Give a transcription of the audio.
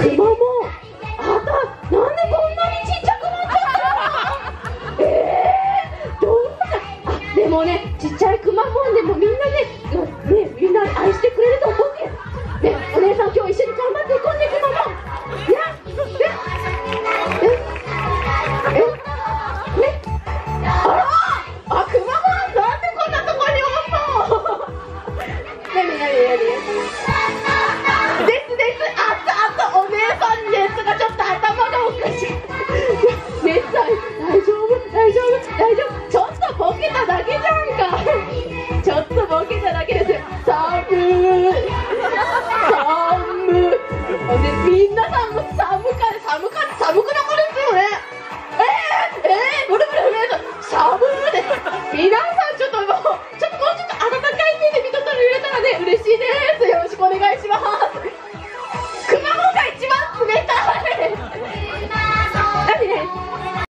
クマも。あたなんでこんなにちっちゃくなっちゃったの？えー、どんな？あでもねちっちゃいクマもんでもみんなねねみんな愛してくれると思うけ、ね、お姉さん今日一緒に頑張っていこうね。クマも何何何大丈夫？大丈夫？ちょっとボケただけじゃんか。ちょっとボケただけです寒寒みんな